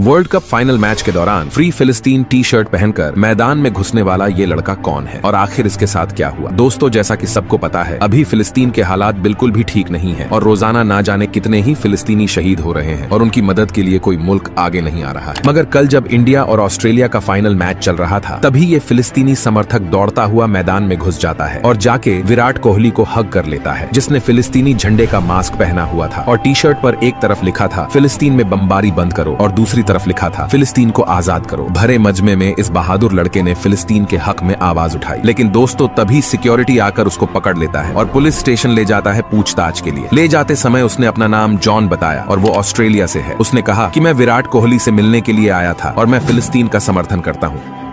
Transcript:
World cup final match के दौरान free फिलिस्तीन टी शर्ट पहनकर मैदान में घुसने वाला ये लड़का कौन है? और आखिर इसके साथ क्या हुआ? दोस्तों, जैसा कि सबको पता है, अभी फिलिस्तीन के हालात बिल्कुल भी ठीक नहीं है और रोज़ाना ना जाने कितने ही फिलिस्तीनी शहीद हो रहे हैं और उनकी मदद के लिए कोई मुल्क आगे नहीं आ रहा है। मगर कल जब इंडिया और ऑस्ट्रेलिया का फाइनल मैच चल रहा था, तभी ये फिलिस्तीनी समर्थक दौड़ता हुआ मैदान में घुस जाता है और जाके विराट कोहली को हक कर लेता है, जिसने फिलिस्तीनी झंडे का मास्क पहना हुआ था और टी शर्ट पर एक तरफ़ लिखा था, फिलिस्तीन में बम्बारी बंद करो और दूसरी तरफ़ लिखा था, फिलिस्तीन को आज़ाद करो। भरे मजमे में इस बहादुर लड़के ने फिलिस्तीन के हक में आवाज़ उठाई। लेकिन दोस्तों, तभी सिक्योरिटी आकर उसको पकड़ लेता है और पुलिस स्टेशन ले जाता है पूछताछ के लिए। ले जाते समय उसने अपना नाम जॉन बताया और वो ऑस्ट्रेलिया से है। उसने कहा कि मैं विराट कोहली से मिलने के लिए आया था और मैं फिलिस्तीन का समर्थन करता हूँ।